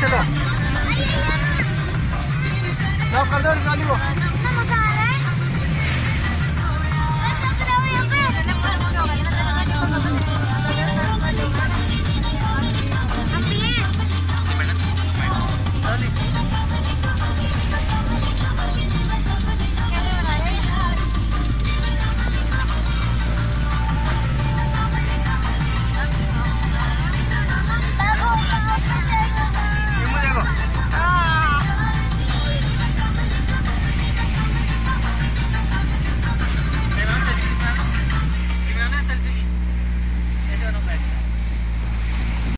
चलो लॉक कर दो ट्रॉली को